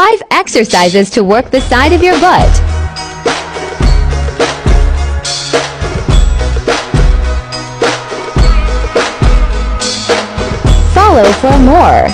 5 exercises to work the side of your butt. Follow for more.